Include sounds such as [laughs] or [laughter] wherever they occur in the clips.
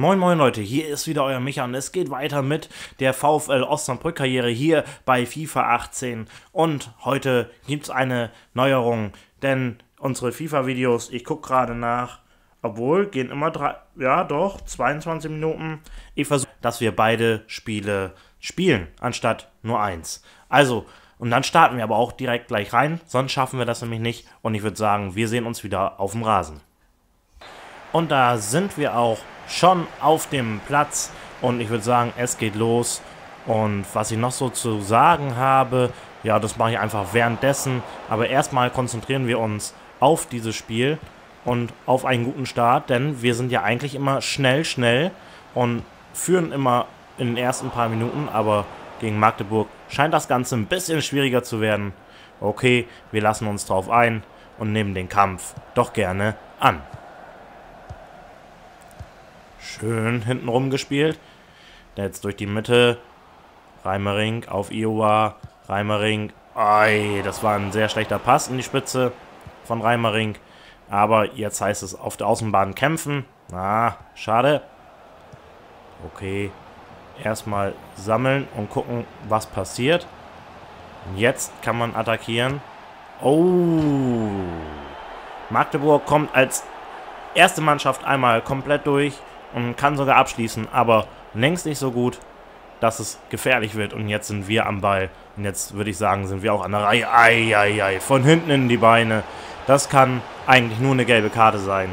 Moin moin Leute, hier ist wieder euer Micha und es geht weiter mit der VfL Osnabrück Karriere hier bei FIFA 18 und heute gibt es eine Neuerung, denn unsere FIFA Videos, ich gucke gerade nach, obwohl gehen immer drei, ja doch, 22 Minuten. Ich versuche, dass wir beide Spiele spielen, anstatt nur eins. Also, und dann starten wir aber auch direkt gleich rein, sonst schaffen wir das nämlich nicht und ich würde sagen, wir sehen uns wieder auf dem Rasen. Und da sind wir auch schon auf dem Platz. Und ich würde sagen, es geht los. Und was ich noch so zu sagen habe, ja, das mache ich einfach währenddessen. Aber erstmal konzentrieren wir uns auf dieses Spiel und auf einen guten Start, denn wir sind ja eigentlich immer schnell, schnell und führen immer in den ersten paar Minuten, aber gegen Magdeburg scheint das Ganze ein bisschen schwieriger zu werden. Okay, wir lassen uns drauf ein und nehmen den Kampf doch gerne an. Schön hinten rumgespielt. Jetzt durch die Mitte. Reimering auf Iowa. Reimering. Ei, das war ein sehr schlechter Pass in die Spitze von Reimering. Aber jetzt heißt es auf der Außenbahn kämpfen. Ah, schade. Okay. Erstmal sammeln und gucken, was passiert. Jetzt kann man attackieren. Oh. Magdeburg kommt als erste Mannschaft einmal komplett durch und kann sogar abschließen, aber längst nicht so gut, dass es gefährlich wird. Und jetzt sind wir am Ball. Und jetzt würde ich sagen, sind wir auch an der Reihe. Eieiei, von hinten in die Beine. Das kann eigentlich nur eine gelbe Karte sein.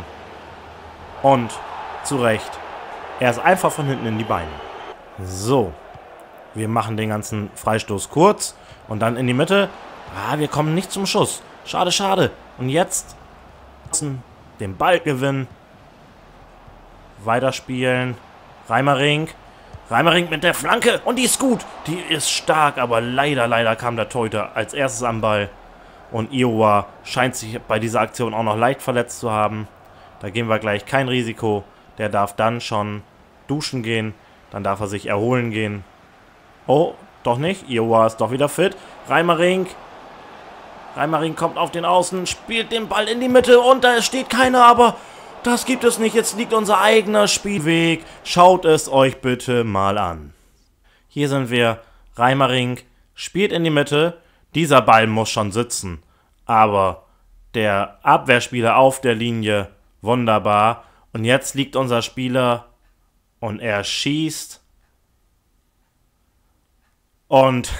Und zu Recht. Er ist einfach von hinten in die Beine. So. Wir machen den ganzen Freistoß kurz. Und dann in die Mitte. Ah, wir kommen nicht zum Schuss. Schade, schade. Und jetzt den Ball gewinnen. Weiterspielen. Reimering. Reimering mit der Flanke. Und die ist gut. Die ist stark, aber leider, leider kam der Teuter als erstes am Ball. Und Iowa scheint sich bei dieser Aktion auch noch leicht verletzt zu haben. Da gehen wir gleich kein Risiko. Der darf dann schon duschen gehen. Dann darf er sich erholen gehen. Oh, doch nicht. Iowa ist doch wieder fit. Reimering. Reimering kommt auf den Außen, spielt den Ball in die Mitte und da steht keiner, aber das gibt es nicht, jetzt liegt unser eigener Spielweg. Schaut es euch bitte mal an. Hier sind wir. Reimering spielt in die Mitte. Dieser Ball muss schon sitzen. Aber der Abwehrspieler auf der Linie, wunderbar. Und jetzt liegt unser Spieler und er schießt. Und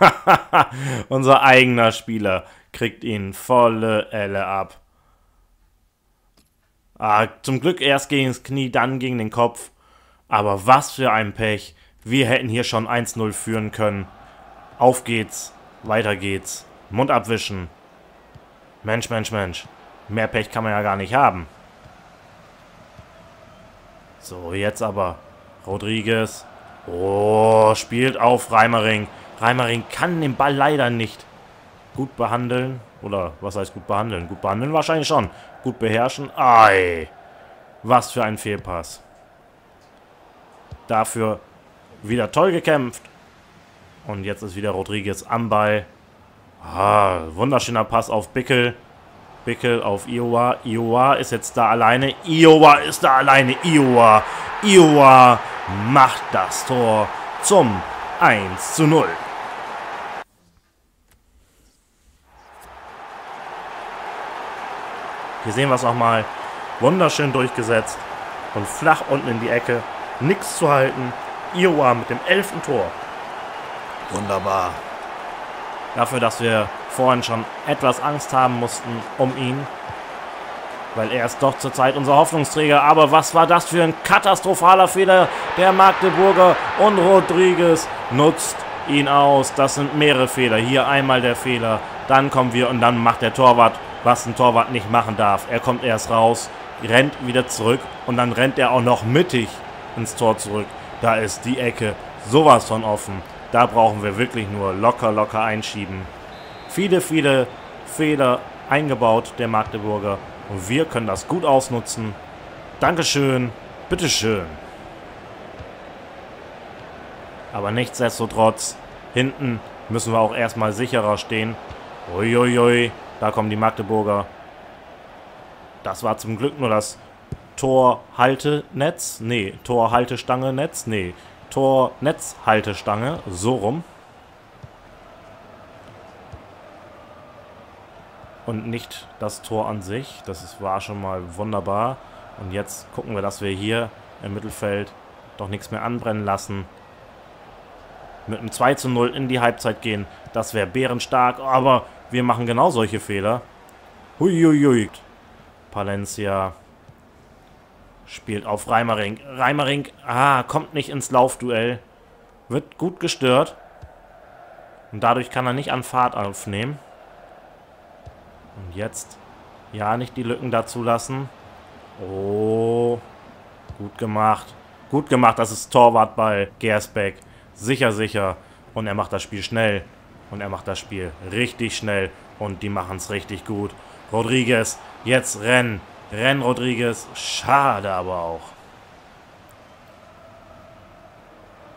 [laughs] unser eigener Spieler kriegt ihn volle Elle ab. Ah, zum Glück erst gegen das Knie, dann gegen den Kopf. Aber was für ein Pech. Wir hätten hier schon 1-0 führen können. Auf geht's. Weiter geht's. Mund abwischen. Mensch, Mensch, Mensch. Mehr Pech kann man ja gar nicht haben. So, jetzt aber. Rodriguez. Oh, spielt auf Reimering. Reimering kann den Ball leider nicht gut behandeln. Oder was heißt gut behandeln? Gut behandeln wahrscheinlich schon. Gut beherrschen. Ei. Was für ein Fehlpass. Dafür wieder toll gekämpft. Und jetzt ist wieder Rodriguez am Ball. Ah, wunderschöner Pass auf Bickel. Bickel auf Iowa. Iowa ist jetzt da alleine. Iowa ist da alleine. Iowa. Iowa macht das Tor zum 1 zu 0. Hier sehen wir es nochmal. Wunderschön durchgesetzt. Und flach unten in die Ecke. Nichts zu halten. Iowa mit dem elften Tor. Wunderbar. Dafür, dass wir vorhin schon etwas Angst haben mussten um ihn. Weil er ist doch zurzeit unser Hoffnungsträger. Aber was war das für ein katastrophaler Fehler der Magdeburger? Und Rodriguez nutzt ihn aus. Das sind mehrere Fehler. Hier einmal der Fehler. Dann kommen wir und dann macht der Torwart was ein Torwart nicht machen darf. Er kommt erst raus, rennt wieder zurück und dann rennt er auch noch mittig ins Tor zurück. Da ist die Ecke sowas von offen. Da brauchen wir wirklich nur locker, locker einschieben. Viele, viele Fehler eingebaut, der Magdeburger. Und wir können das gut ausnutzen. Dankeschön, bitteschön. Aber nichtsdestotrotz, hinten müssen wir auch erstmal sicherer stehen. Uiuiui, da kommen die Magdeburger. Das war zum Glück nur das Torhaltenetz. Nee, Torhaltestange Netz. Nee, Tornetzhaltestange. So rum. Und nicht das Tor an sich. Das war schon mal wunderbar. Und jetzt gucken wir, dass wir hier im Mittelfeld doch nichts mehr anbrennen lassen. Mit einem 2 zu 0 in die Halbzeit gehen. Das wäre bärenstark. Aber wir machen genau solche Fehler. Huiuiui. Palencia spielt auf Reimering. Reimering, ah, kommt nicht ins Laufduell. Wird gut gestört. Und dadurch kann er nicht an Fahrt aufnehmen. Und jetzt, ja, nicht die Lücken dazu lassen. Oh, gut gemacht. Gut gemacht, das ist Torwartball, Gersbeck. Sicher, sicher. Und er macht das Spiel schnell. Und er macht das Spiel richtig schnell. Und die machen es richtig gut. Rodriguez, jetzt rennen. Renn, Rodriguez. Schade aber auch.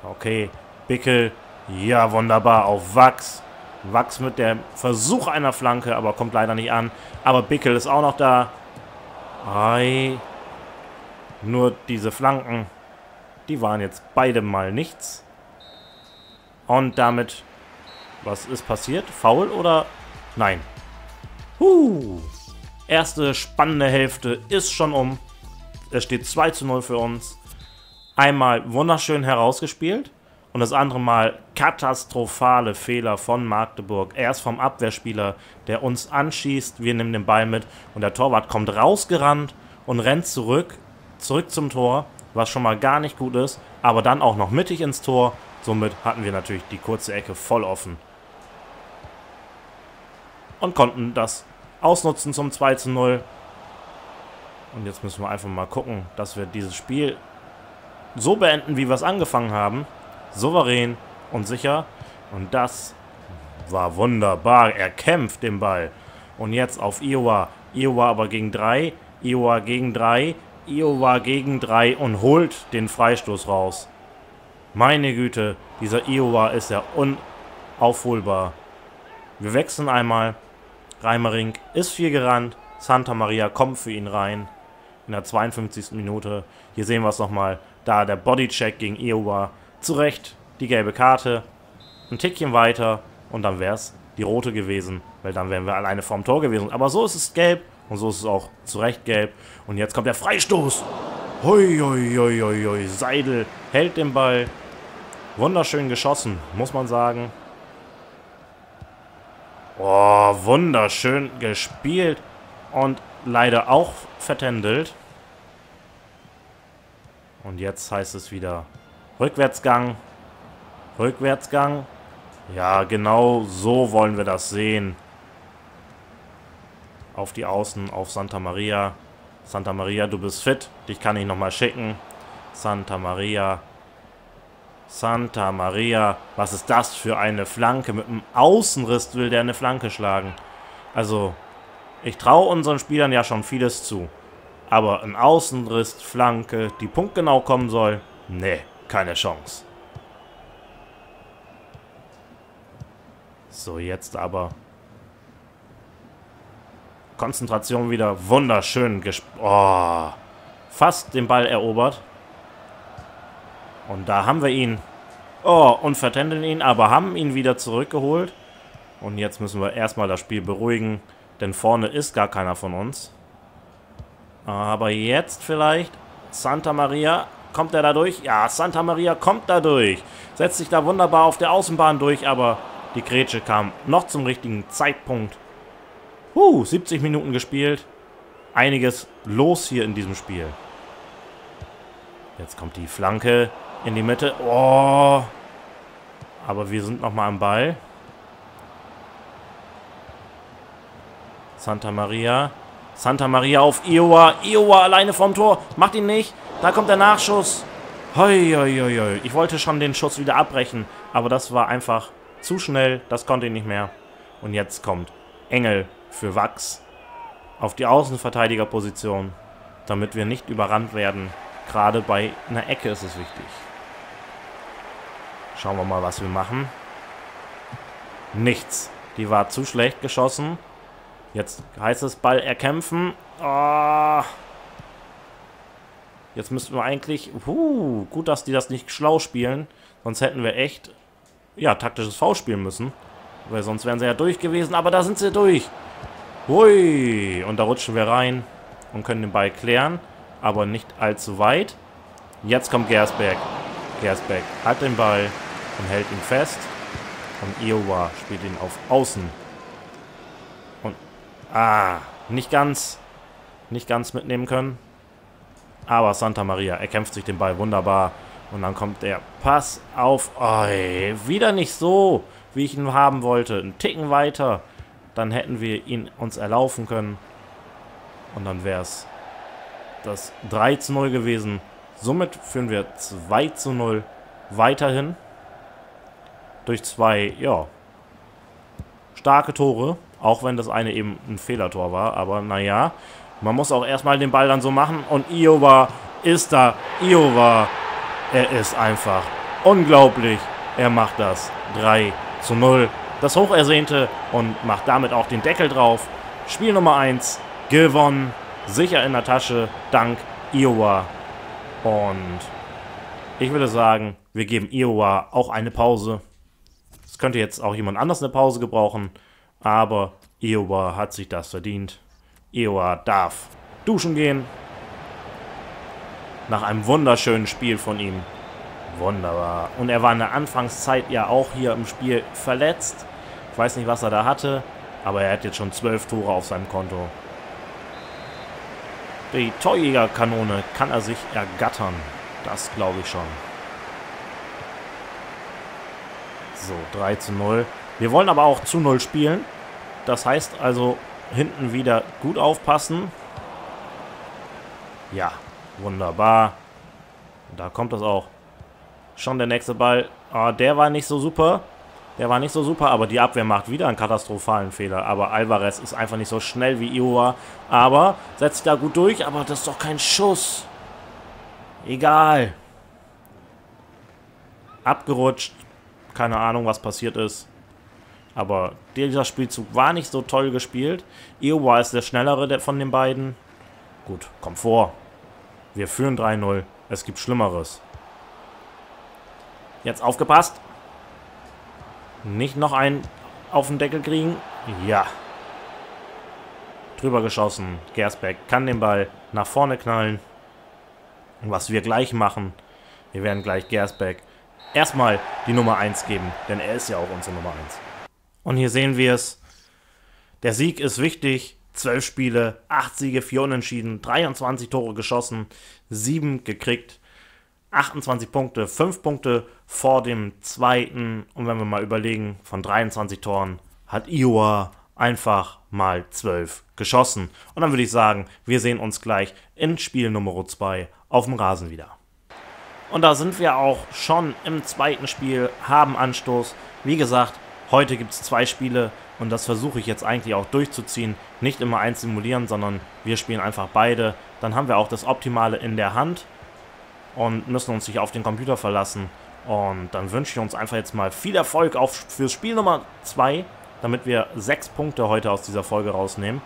Okay, Bickel. Ja, wunderbar. Auf Wachs. Wachs mit dem Versuch einer Flanke, aber kommt leider nicht an. Aber Bickel ist auch noch da. Ei. Nur diese Flanken, die waren jetzt beide mal nichts. Und damit, was ist passiert? Foul oder? Nein. Huh. Erste spannende Hälfte ist schon um. Es steht 2 zu 0 für uns. Einmal wunderschön herausgespielt und das andere Mal katastrophale Fehler von Magdeburg. Erst vom Abwehrspieler, der uns anschießt, wir nehmen den Ball mit und der Torwart kommt rausgerannt und rennt zurück, zurück zum Tor, was schon mal gar nicht gut ist, aber dann auch noch mittig ins Tor. Somit hatten wir natürlich die kurze Ecke voll offen. Und konnten das ausnutzen zum 2 zu 0. Und jetzt müssen wir einfach mal gucken, dass wir dieses Spiel so beenden, wie wir es angefangen haben. Souverän und sicher. Und das war wunderbar. Er kämpft den Ball. Und jetzt auf Iowa. Iowa aber gegen 3. Iowa gegen 3. Iowa gegen 3 und holt den Freistoß raus. Meine Güte, dieser Iowa ist ja unaufholbar. Wir wechseln einmal. Reimering ist viel gerannt. Santa Maria kommt für ihn rein. In der 52. Minute. Hier sehen wir es nochmal. Da der Bodycheck gegen Iowa. Zu Recht die gelbe Karte. Ein Tickchen weiter. Und dann wäre es die rote gewesen. Weil dann wären wir alleine vorm Tor gewesen. Aber so ist es gelb. Und so ist es auch zu Recht gelb. Und jetzt kommt der Freistoß. Hoi, hoi, hoi, hoi, hoi. Seidel hält den Ball. Wunderschön geschossen, muss man sagen. Oh, wunderschön gespielt und leider auch vertändelt. Und jetzt heißt es wieder Rückwärtsgang. Rückwärtsgang. Ja, genau so wollen wir das sehen. Auf die Außen, auf Santa Maria. Santa Maria, du bist fit. Dich kann ich nochmal schicken. Santa Maria Santa Maria, was ist das für eine Flanke? Mit einem Außenriss will der eine Flanke schlagen. Also, ich traue unseren Spielern ja schon vieles zu. Aber ein Außenriss, Flanke, die punktgenau kommen soll? Nee, keine Chance. So, jetzt aber. Konzentration wieder wunderschön gesp... Oh, fast den Ball erobert. Und da haben wir ihn. Oh, und vertändeln ihn, aber haben ihn wieder zurückgeholt. Und jetzt müssen wir erstmal das Spiel beruhigen, denn vorne ist gar keiner von uns. Aber jetzt vielleicht Santa Maria. Kommt er da durch? Ja, Santa Maria kommt da durch. Setzt sich da wunderbar auf der Außenbahn durch, aber die Grätsche kam noch zum richtigen Zeitpunkt. Huh, 70 Minuten gespielt. Einiges los hier in diesem Spiel. Jetzt kommt die Flanke in die Mitte. Oh. Aber wir sind nochmal am Ball. Santa Maria. Santa Maria auf Iowa. Iowa alleine vorm Tor. Macht ihn nicht. Da kommt der Nachschuss. Hoi, hoi, hoi, hoi. Ich wollte schon den Schuss wieder abbrechen. Aber das war einfach zu schnell. Das konnte ich nicht mehr. Und jetzt kommt Engel für Wachs auf die Außenverteidigerposition, damit wir nicht überrannt werden. Gerade bei einer Ecke ist es wichtig. Schauen wir mal, was wir machen. Nichts. Die war zu schlecht geschossen. Jetzt heißt es Ball erkämpfen. Oh. Jetzt müssten wir eigentlich... Uh, gut, dass die das nicht schlau spielen. Sonst hätten wir echt, ja, taktisches V spielen müssen. Weil sonst wären sie ja durch gewesen. Aber da sind sie durch. Hui. Und da rutschen wir rein und können den Ball klären. Aber nicht allzu weit. Jetzt kommt Gersberg. Gersberg hat den Ball und hält ihn fest. Und Iowa spielt ihn auf Außen. Und, ah, nicht ganz, nicht ganz mitnehmen können. Aber Santa Maria, er kämpft sich den Ball wunderbar. Und dann kommt der Pass auf. Oi, wieder nicht so, wie ich ihn haben wollte. Ein Ticken weiter. Dann hätten wir ihn uns erlaufen können. Und dann wäre es das 3 zu 0 gewesen. Somit führen wir 2 zu 0 weiterhin. Durch zwei, ja, starke Tore. Auch wenn das eine eben ein Fehlertor war. Aber naja, man muss auch erstmal den Ball dann so machen. Und Iowa ist da. Iowa, er ist einfach unglaublich. Er macht das 3 zu 0. Das Hochersehnte und macht damit auch den Deckel drauf. Spiel Nummer 1 gewonnen. Sicher in der Tasche. Dank Iowa. Und ich würde sagen, wir geben Iowa auch eine Pause. Könnte jetzt auch jemand anders eine Pause gebrauchen. Aber Iowa hat sich das verdient. Iowa darf duschen gehen. Nach einem wunderschönen Spiel von ihm. Wunderbar. Und er war in der Anfangszeit ja auch hier im Spiel verletzt. Ich weiß nicht, was er da hatte. Aber er hat jetzt schon zwölf Tore auf seinem Konto. Die Torjägerkanone kann er sich ergattern. Das glaube ich schon. So, 3 zu 0. Wir wollen aber auch zu 0 spielen. Das heißt also, hinten wieder gut aufpassen. Ja, wunderbar. Da kommt das auch. Schon der nächste Ball. Ah, der war nicht so super. Der war nicht so super, aber die Abwehr macht wieder einen katastrophalen Fehler. Aber Alvarez ist einfach nicht so schnell wie Iowa. Aber setzt sich da gut durch. Aber das ist doch kein Schuss. Egal. Abgerutscht. Keine Ahnung, was passiert ist. Aber dieser Spielzug war nicht so toll gespielt. Iowa ist der schnellere von den beiden. Gut, komm vor. Wir führen 3-0. Es gibt Schlimmeres. Jetzt aufgepasst. Nicht noch einen auf den Deckel kriegen. Ja. Drüber geschossen. Gersbeck kann den Ball nach vorne knallen. Was wir gleich machen, wir werden gleich Gersbeck erstmal die Nummer 1 geben, denn er ist ja auch unsere Nummer 1. Und hier sehen wir es. Der Sieg ist wichtig. 12 Spiele, 8 Siege, 4 Unentschieden, 23 Tore geschossen, 7 gekriegt, 28 Punkte, 5 Punkte vor dem zweiten. Und wenn wir mal überlegen, von 23 Toren hat Iowa einfach mal 12 geschossen. Und dann würde ich sagen, wir sehen uns gleich in Spiel Nummer 2 auf dem Rasen wieder. Und da sind wir auch schon im zweiten Spiel, haben Anstoß. Wie gesagt, Heute gibt es zwei Spiele und das versuche ich jetzt eigentlich auch durchzuziehen. Nicht immer eins simulieren, sondern wir spielen einfach beide. Dann haben wir auch das Optimale in der Hand und müssen uns nicht auf den Computer verlassen. Und dann wünsche ich uns einfach jetzt mal viel Erfolg auf, fürs Spiel Nummer 2, damit wir sechs Punkte heute aus dieser Folge rausnehmen.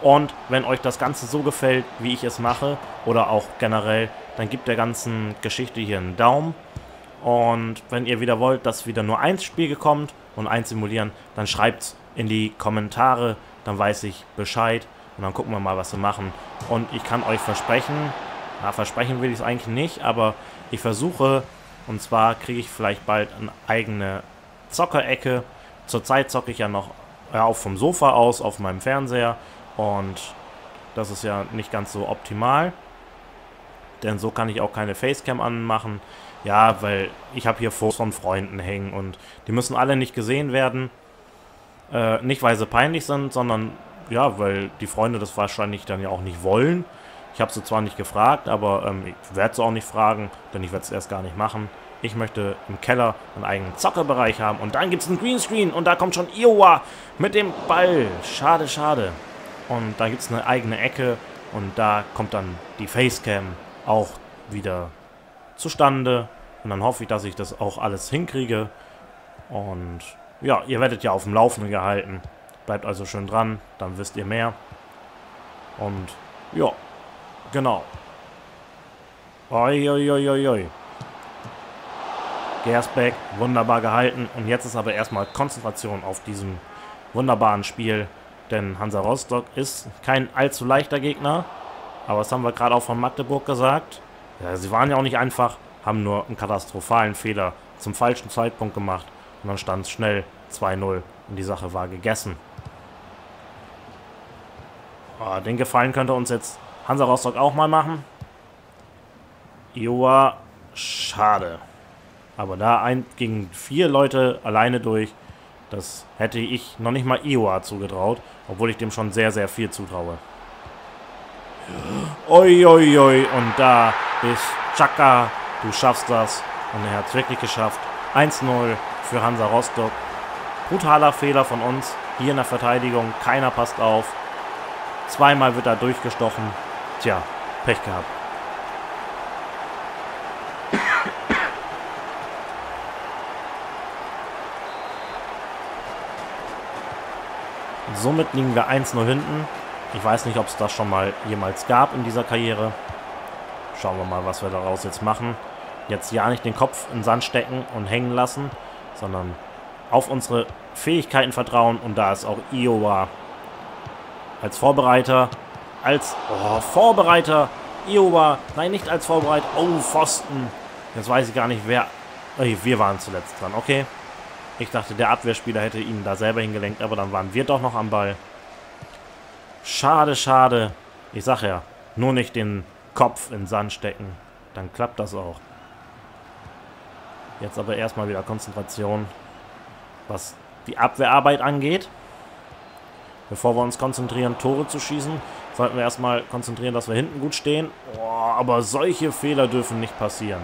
Und wenn euch das Ganze so gefällt, wie ich es mache, oder auch generell, dann gebt der ganzen Geschichte hier einen Daumen. Und wenn ihr wieder wollt, dass wieder nur eins Spiel kommt und eins simulieren, dann schreibt in die Kommentare, dann weiß ich Bescheid und dann gucken wir mal, was wir machen. Und ich kann euch versprechen, ja, versprechen will ich es eigentlich nicht, aber ich versuche, und zwar kriege ich vielleicht bald eine eigene Zockerecke. Zurzeit zocke ich ja noch ja, auch vom Sofa aus auf meinem Fernseher und das ist ja nicht ganz so optimal, denn so kann ich auch keine Facecam anmachen. Ja, weil ich habe hier Fotos von Freunden hängen und die müssen alle nicht gesehen werden. Äh, nicht, weil sie peinlich sind, sondern ja, weil die Freunde das wahrscheinlich dann ja auch nicht wollen. Ich habe sie zwar nicht gefragt, aber ähm, ich werde sie auch nicht fragen, denn ich werde es erst gar nicht machen. Ich möchte im Keller einen eigenen Zockerbereich haben und dann gibt es einen Greenscreen und da kommt schon Iowa mit dem Ball. Schade, schade. Und da gibt es eine eigene Ecke und da kommt dann die Facecam auch wieder zustande. Und dann hoffe ich, dass ich das auch alles hinkriege. Und ja, ihr werdet ja auf dem Laufenden gehalten. Bleibt also schön dran, dann wisst ihr mehr. Und ja, genau. Oi. Gersbeck, wunderbar gehalten. Und jetzt ist aber erstmal Konzentration auf diesem wunderbaren Spiel. Denn Hansa Rostock ist kein allzu leichter Gegner. Aber das haben wir gerade auch von Magdeburg gesagt. Ja, sie waren ja auch nicht einfach, haben nur einen katastrophalen Fehler zum falschen Zeitpunkt gemacht. Und dann stand es schnell 2-0 und die Sache war gegessen. Oh, den Gefallen könnte uns jetzt Hansa Rostock auch mal machen. Iowa, schade. Aber da ein, gingen vier Leute alleine durch. Das hätte ich noch nicht mal Iowa zugetraut, obwohl ich dem schon sehr, sehr viel zutraue. Oi, oi, oi. Und da ist Chaka. Du schaffst das. Und er hat es wirklich geschafft. 1-0 für Hansa Rostock. Brutaler Fehler von uns. Hier in der Verteidigung. Keiner passt auf. Zweimal wird er durchgestochen. Tja, Pech gehabt. Somit liegen wir 1-0 hinten. Ich weiß nicht, ob es das schon mal jemals gab in dieser Karriere. Schauen wir mal, was wir daraus jetzt machen. Jetzt ja nicht den Kopf in den Sand stecken und hängen lassen, sondern auf unsere Fähigkeiten vertrauen. Und da ist auch Iowa als Vorbereiter. Als oh, Vorbereiter. Iowa. Nein, nicht als Vorbereiter. Oh, Pfosten. Jetzt weiß ich gar nicht, wer... Oh, wir waren zuletzt dran. Okay. Ich dachte, der Abwehrspieler hätte ihn da selber hingelenkt, aber dann waren wir doch noch am Ball. Schade, schade. Ich sag ja, nur nicht den Kopf in den Sand stecken. Dann klappt das auch. Jetzt aber erstmal wieder Konzentration, was die Abwehrarbeit angeht. Bevor wir uns konzentrieren, Tore zu schießen, sollten wir erstmal konzentrieren, dass wir hinten gut stehen. Oh, aber solche Fehler dürfen nicht passieren.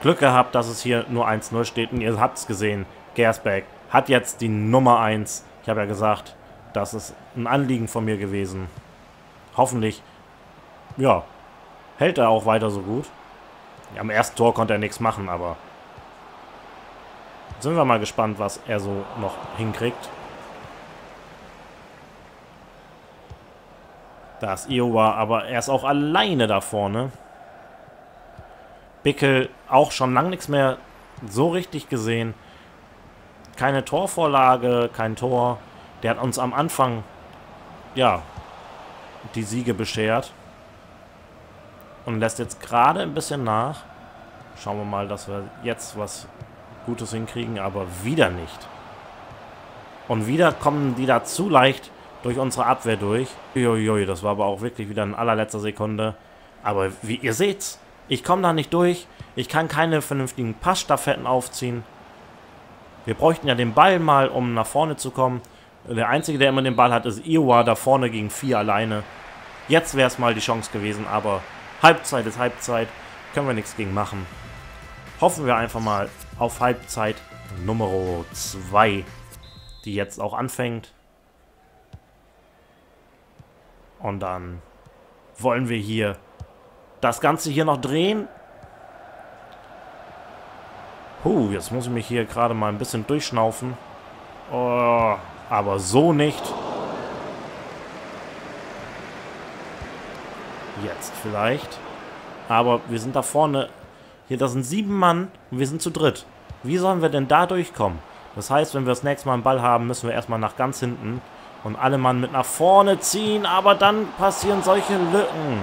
Glück gehabt, dass es hier nur 1-0 steht. Und ihr habt es gesehen, Gersbeck hat jetzt die Nummer 1. Ich habe ja gesagt, das ist ein Anliegen von mir gewesen. Hoffentlich, ja, hält er auch weiter so gut. Ja, am ersten Tor konnte er nichts machen, aber sind wir mal gespannt, was er so noch hinkriegt. Da ist Iowa, aber er ist auch alleine da vorne. Bickel auch schon lang nichts mehr so richtig gesehen. Keine Torvorlage, kein Tor. Der hat uns am Anfang, ja, die Siege beschert. Und lässt jetzt gerade ein bisschen nach. Schauen wir mal, dass wir jetzt was Gutes hinkriegen, aber wieder nicht. Und wieder kommen die da zu leicht durch unsere Abwehr durch. Uiuiui, das war aber auch wirklich wieder in allerletzter Sekunde. Aber wie ihr seht, ich komme da nicht durch. Ich kann keine vernünftigen Passstaffetten aufziehen. Wir bräuchten ja den Ball mal, um nach vorne zu kommen. Der Einzige, der immer den Ball hat, ist Iowa da vorne gegen vier alleine. Jetzt wäre es mal die Chance gewesen, aber Halbzeit ist Halbzeit. Können wir nichts gegen machen. Hoffen wir einfach mal auf Halbzeit Nummer 2, die jetzt auch anfängt. Und dann wollen wir hier das Ganze hier noch drehen. Huh, jetzt muss ich mich hier gerade mal ein bisschen durchschnaufen. Oh, aber so nicht. Jetzt vielleicht. Aber wir sind da vorne. Hier, das sind sieben Mann und wir sind zu dritt. Wie sollen wir denn da durchkommen? Das heißt, wenn wir das nächste Mal einen Ball haben, müssen wir erstmal nach ganz hinten und alle Mann mit nach vorne ziehen. Aber dann passieren solche Lücken.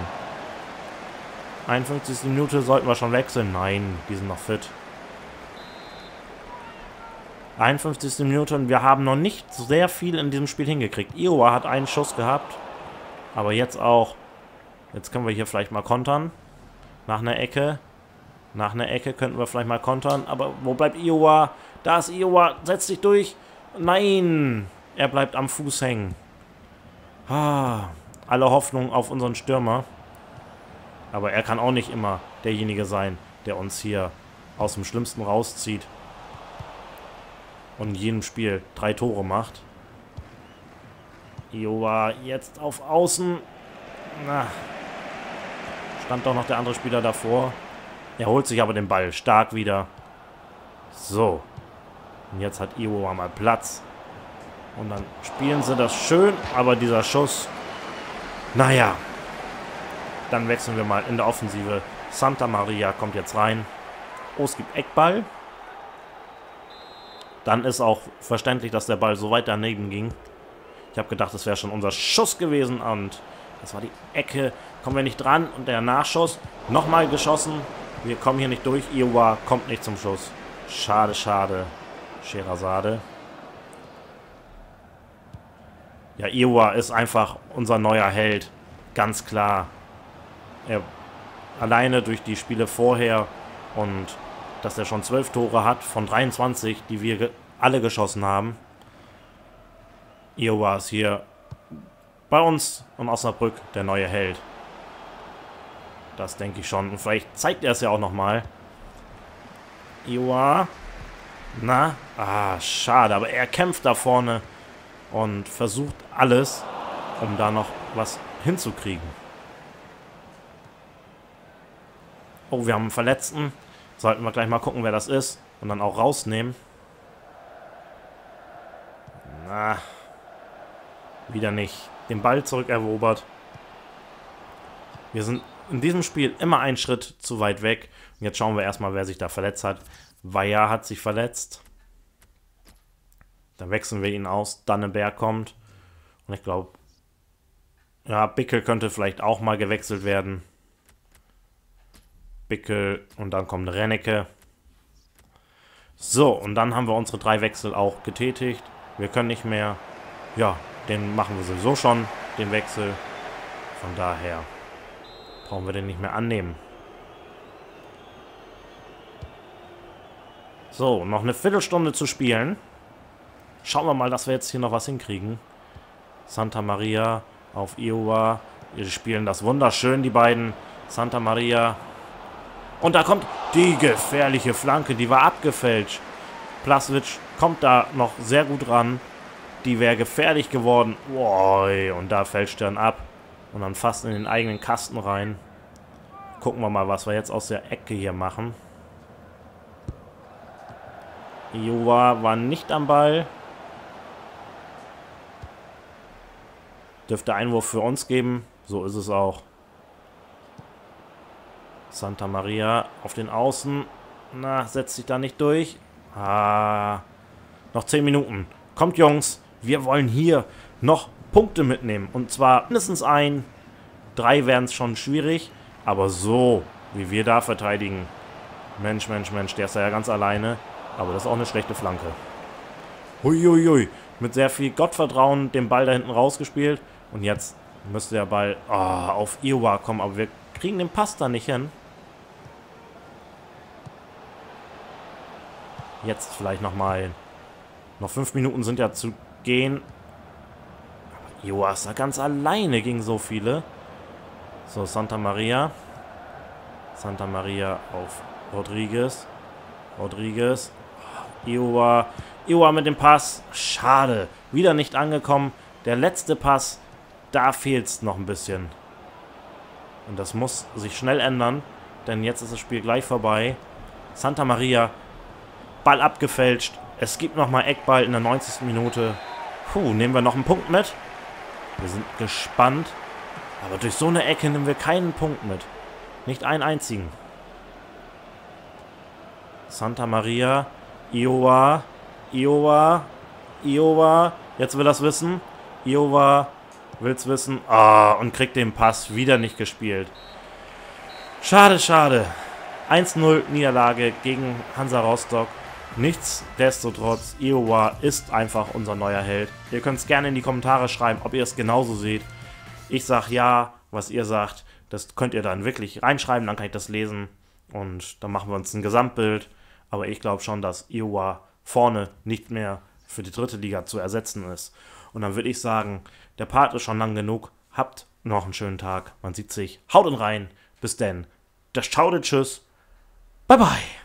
51. Minute sollten wir schon wechseln. Nein, die sind noch fit. 51. Minute und wir haben noch nicht sehr viel in diesem Spiel hingekriegt. Iowa hat einen Schuss gehabt. Aber jetzt auch. Jetzt können wir hier vielleicht mal kontern. Nach einer Ecke. Nach einer Ecke könnten wir vielleicht mal kontern. Aber wo bleibt Iowa? Da ist Iowa. Setz dich durch. Nein. Er bleibt am Fuß hängen. Ah, alle Hoffnung auf unseren Stürmer. Aber er kann auch nicht immer derjenige sein, der uns hier aus dem Schlimmsten rauszieht und in jedem Spiel drei Tore macht. Iowa jetzt auf Außen. Na, stand doch noch der andere Spieler davor. Er holt sich aber den Ball stark wieder. So. Und jetzt hat Iowa mal Platz. Und dann spielen sie das schön, aber dieser Schuss, naja. Dann wechseln wir mal in der Offensive. Santa Maria kommt jetzt rein. Oh, es gibt Eckball. Dann ist auch verständlich, dass der Ball so weit daneben ging. Ich habe gedacht, das wäre schon unser Schuss gewesen und das war die Ecke. Kommen wir nicht dran und der Nachschuss. Nochmal geschossen. Wir kommen hier nicht durch. Iowa kommt nicht zum Schuss. Schade, schade. Scherazade. Ja, Iowa ist einfach unser neuer Held. Ganz klar. Er alleine durch die Spiele vorher und dass er schon zwölf Tore hat von 23, die wir alle geschossen haben. Iowa ist hier bei uns in Osnabrück der neue Held. Das denke ich schon. Und vielleicht zeigt er es ja auch nochmal. Iowa. Na? Ah, schade. Aber er kämpft da vorne und versucht alles, um da noch was hinzukriegen. Oh, wir haben einen Verletzten. Sollten wir gleich mal gucken, wer das ist. Und dann auch rausnehmen. Na. Wieder nicht. Den Ball zurückerobert. Wir sind in diesem Spiel immer einen Schritt zu weit weg. Und jetzt schauen wir erstmal, wer sich da verletzt hat. Weyer hat sich verletzt. Dann wechseln wir ihn aus. Dannenberg kommt. Und ich glaube, ja, Bickel könnte vielleicht auch mal gewechselt werden. Bickel und dann kommt Rennecke. So, und dann haben wir unsere drei Wechsel auch getätigt. Wir können nicht mehr. Ja, den machen wir sowieso schon, den Wechsel. Von daher brauchen wir den nicht mehr annehmen. So, noch eine Viertelstunde zu spielen. Schauen wir mal, dass wir jetzt hier noch was hinkriegen. Santa Maria auf Iowa. Wir spielen das wunderschön, die beiden. Santa Maria. Und da kommt die gefährliche Flanke. Die war abgefälscht. Plaswitsch kommt da noch sehr gut ran. Die wäre gefährlich geworden. Boah, und da fälscht er dann ab. Und dann fast in den eigenen Kasten rein. Gucken wir mal, was wir jetzt aus der Ecke hier machen. Iowa war nicht am Ball. Dürfte Einwurf für uns geben. So ist es auch. Santa Maria auf den Außen. Na, setzt sich da nicht durch. Ah, noch 10 Minuten. Kommt, Jungs. Wir wollen hier noch Punkte mitnehmen. Und zwar mindestens ein. Drei wären es schon schwierig. Aber so, wie wir da verteidigen. Mensch, Mensch, Mensch. Der ist ja ganz alleine. Aber das ist auch eine schlechte Flanke. Huiuiui. Mit sehr viel Gottvertrauen den Ball da hinten rausgespielt. Und jetzt müsste der Ball oh, auf Iowa kommen. Aber wir kriegen den Pass da nicht hin. Jetzt vielleicht nochmal. Noch fünf Minuten sind ja zu gehen. Iowa ist da ganz alleine gegen so viele. So, Santa Maria. Santa Maria auf Rodriguez. Rodriguez. Iowa. Iowa mit dem Pass. Schade. Wieder nicht angekommen. Der letzte Pass da fehlt es noch ein bisschen. Und das muss sich schnell ändern, denn jetzt ist das Spiel gleich vorbei. Santa Maria, Ball abgefälscht. Es gibt nochmal Eckball in der 90. Minute. Puh, nehmen wir noch einen Punkt mit. Wir sind gespannt. Aber durch so eine Ecke nehmen wir keinen Punkt mit. Nicht einen einzigen. Santa Maria, Iowa, Iowa, Iowa. Jetzt will es wissen. Iowa, Will's wissen? Ah, oh, und kriegt den Pass wieder nicht gespielt. Schade, schade. 1-0 Niederlage gegen Hansa Rostock. Nichtsdestotrotz, Iowa ist einfach unser neuer Held. Ihr könnt es gerne in die Kommentare schreiben, ob ihr es genauso seht. Ich sag ja, was ihr sagt, das könnt ihr dann wirklich reinschreiben, dann kann ich das lesen. Und dann machen wir uns ein Gesamtbild. Aber ich glaube schon, dass Iowa vorne nicht mehr für die dritte Liga zu ersetzen ist. Und dann würde ich sagen, der Part ist schon lang genug. Habt noch einen schönen Tag. Man sieht sich. Haut rein. Bis denn. Das Schaude. Tschüss. Bye bye.